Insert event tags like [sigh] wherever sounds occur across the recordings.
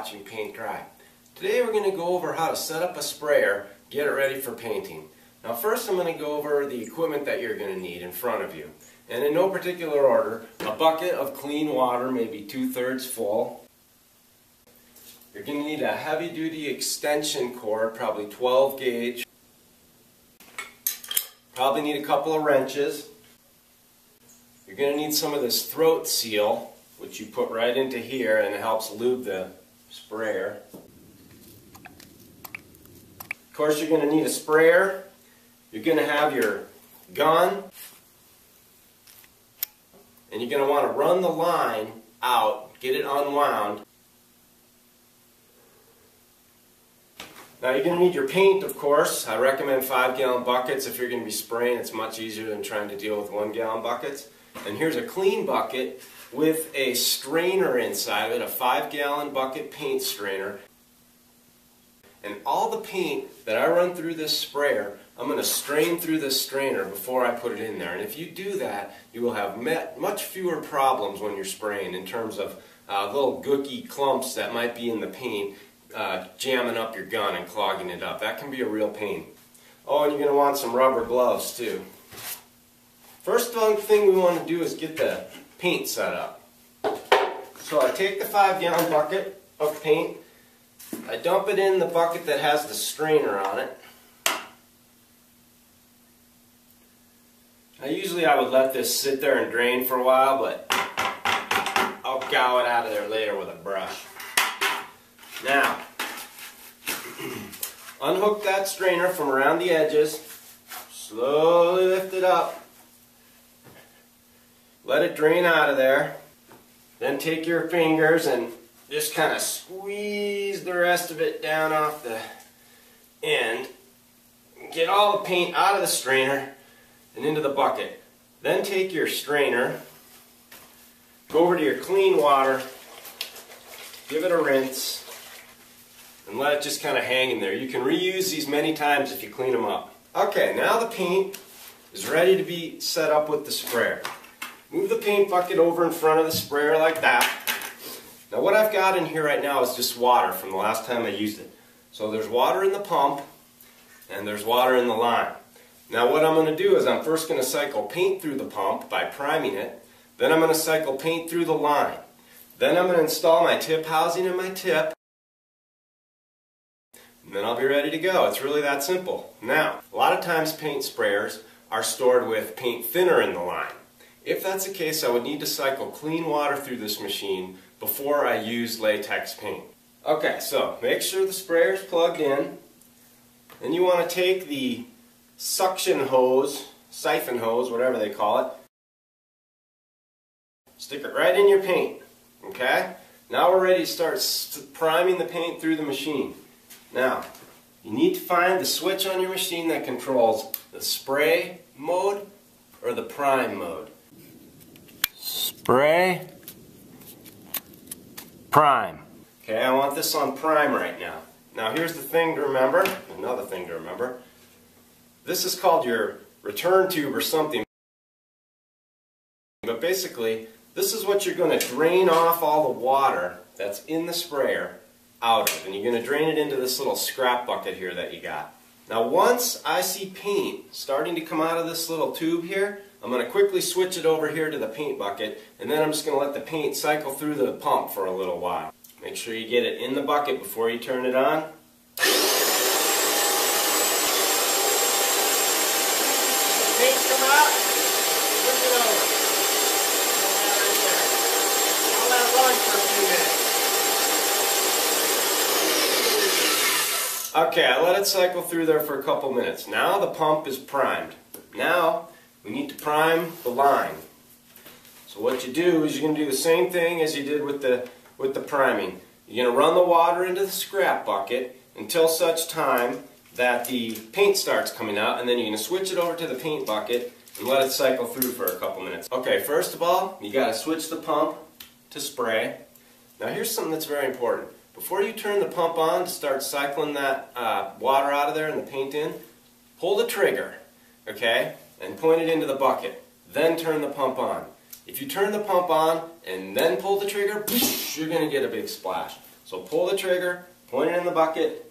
watching paint dry. Today we're going to go over how to set up a sprayer, get it ready for painting. Now first I'm going to go over the equipment that you're going to need in front of you. And in no particular order, a bucket of clean water, maybe two-thirds full. You're going to need a heavy-duty extension cord, probably 12 gauge. Probably need a couple of wrenches. You're going to need some of this throat seal, which you put right into here and it helps lube the sprayer. Of course, you're going to need a sprayer. You're going to have your gun. And you're going to want to run the line out, get it unwound. Now you're going to need your paint, of course. I recommend 5 gallon buckets. If you're going to be spraying, it's much easier than trying to deal with 1 gallon buckets. And here's a clean bucket with a strainer inside of it, a 5 gallon bucket paint strainer. And all the paint that I run through this sprayer, I'm going to strain through this strainer before I put it in there. And if you do that, you will have much fewer problems when you're spraying in terms of uh, little gooky clumps that might be in the paint uh, jamming up your gun and clogging it up. That can be a real pain. Oh, and you're going to want some rubber gloves too. First thing we want to do is get the paint set up. So I take the 5 gallon bucket of paint, I dump it in the bucket that has the strainer on it. Now usually I would let this sit there and drain for a while, but I'll gow it out of there later with a brush. Now, [clears throat] unhook that strainer from around the edges, slowly lift it up, let it drain out of there. Then take your fingers and just kind of squeeze the rest of it down off the end. Get all the paint out of the strainer and into the bucket. Then take your strainer, go over to your clean water, give it a rinse, and let it just kind of hang in there. You can reuse these many times if you clean them up. Okay, now the paint is ready to be set up with the sprayer. Move the paint bucket over in front of the sprayer like that. Now what I've got in here right now is just water from the last time I used it. So there's water in the pump and there's water in the line. Now what I'm going to do is I'm first going to cycle paint through the pump by priming it. Then I'm going to cycle paint through the line. Then I'm going to install my tip housing in my tip. And then I'll be ready to go. It's really that simple. Now, a lot of times paint sprayers are stored with paint thinner in the line. If that's the case, I would need to cycle clean water through this machine before I use latex paint. Okay, so make sure the sprayer is plugged in. Then you want to take the suction hose, siphon hose, whatever they call it, stick it right in your paint. Okay? Now we're ready to start priming the paint through the machine. Now, you need to find the switch on your machine that controls the spray mode or the prime mode. Spray. Prime. Okay, I want this on prime right now. Now here's the thing to remember, another thing to remember. This is called your return tube or something. But basically, this is what you're going to drain off all the water that's in the sprayer out of. And you're going to drain it into this little scrap bucket here that you got. Now once I see paint starting to come out of this little tube here, I'm going to quickly switch it over here to the paint bucket and then I'm just going to let the paint cycle through the pump for a little while. Make sure you get it in the bucket before you turn it on. Paint come out, switch it over. I'll let it run for a few minutes. Okay, I let it cycle through there for a couple minutes. Now the pump is primed. Now we need to prime the line. So what you do is you're going to do the same thing as you did with the, with the priming. You're going to run the water into the scrap bucket until such time that the paint starts coming out and then you're going to switch it over to the paint bucket and let it cycle through for a couple minutes. Okay, first of all, you got to switch the pump to spray. Now here's something that's very important. Before you turn the pump on to start cycling that uh, water out of there and the paint in, pull the trigger, okay? and point it into the bucket. Then turn the pump on. If you turn the pump on and then pull the trigger, [laughs] you're going to get a big splash. So pull the trigger, point it in the bucket,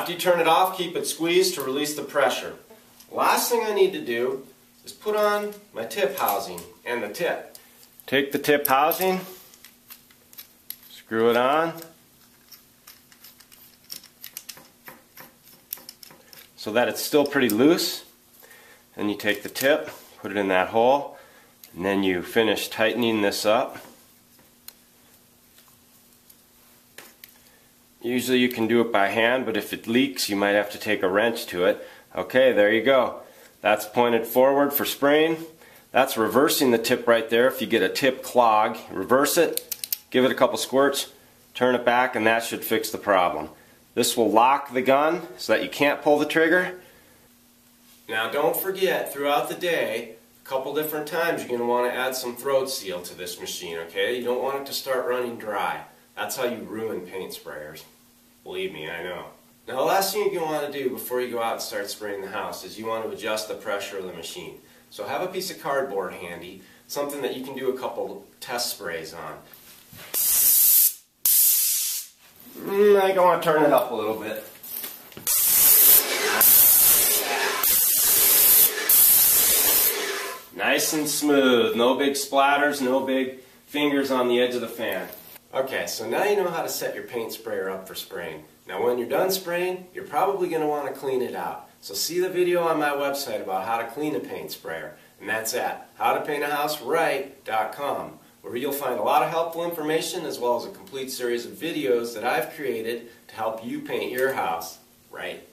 After you turn it off, keep it squeezed to release the pressure. Last thing I need to do is put on my tip housing and the tip. Take the tip housing, screw it on, so that it's still pretty loose. Then you take the tip, put it in that hole, and then you finish tightening this up. Usually you can do it by hand, but if it leaks, you might have to take a wrench to it. Okay, there you go. That's pointed forward for spraying. That's reversing the tip right there. If you get a tip clog, reverse it, give it a couple squirts, turn it back, and that should fix the problem. This will lock the gun so that you can't pull the trigger. Now don't forget, throughout the day, a couple different times you're going to want to add some throat seal to this machine, okay? You don't want it to start running dry. That's how you ruin paint sprayers. Believe me, I know. Now the last thing you want to do before you go out and start spraying the house is you want to adjust the pressure of the machine. So have a piece of cardboard handy, something that you can do a couple test sprays on. Mm, I want to turn it up a little bit. Nice and smooth, no big splatters, no big fingers on the edge of the fan. Okay, so now you know how to set your paint sprayer up for spraying. Now when you're done spraying, you're probably going to want to clean it out. So see the video on my website about how to clean a paint sprayer. And that's at howtopaintahouseright.com where you'll find a lot of helpful information as well as a complete series of videos that I've created to help you paint your house right.